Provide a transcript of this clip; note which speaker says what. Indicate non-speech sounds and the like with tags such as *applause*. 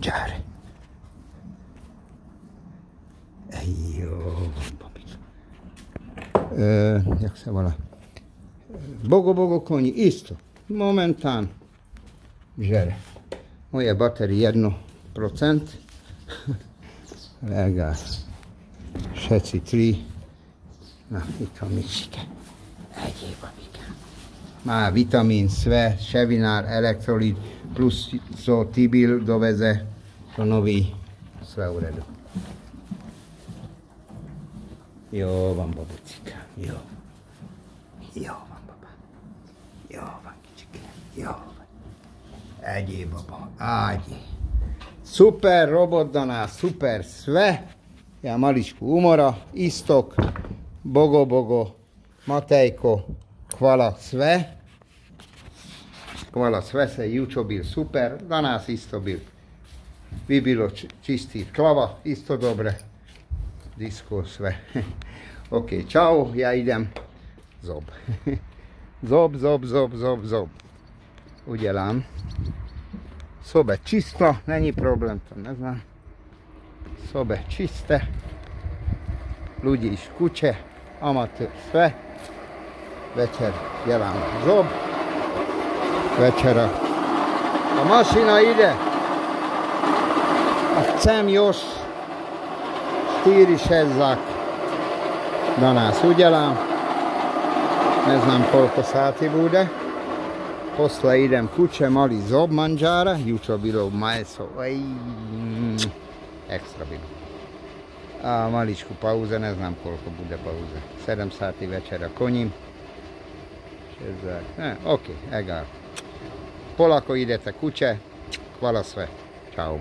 Speaker 1: Gyere. Jó, babika. E, jak se volá? Bogo, bogo, koni, isto. Momentán. Žere. Moje baterie 1%. Legál. Seci 3. Na, itt van Micsike. Egyéb babikám. Má vitamin, sve, ševinár, elektrolit, plus co tibil doveze u redu. Jó van, babucika, jó. Jó van, baba. Jó van, kicsike, jó van. Egyéb, baba, ágyi. Szuper robotdanás, szuper sve. Ja maličku umora, istok, bogo, bogo, matejko, hvala sve. Hvala sve se jučo bil super, danas isto bil. Bi bilo či- čisti klava, isto dobre. Disko, sve. *laughs* ok, čau, ja idem. *laughs* Zob. zob, zob, zob, zob, zob. Udělám. Sobe čisto, není problém, to neznám. Sobe čisté. Ľudí z kuče, amatőr sve. Večer dělám zob. Večera. A mašina ide. A još 4-6 zak. Danas udělám. Ne znam koliko sati bude. Posle idem kuće, mali zob manđara. Jučer bilo meso. Ej, ekstra. A maličku pauze, ne znam koliko bude pauze. 7 sati večera konjim. 6 zak. Ne, ok, egal. Polako idete kuće. Hvala sve. Ćao.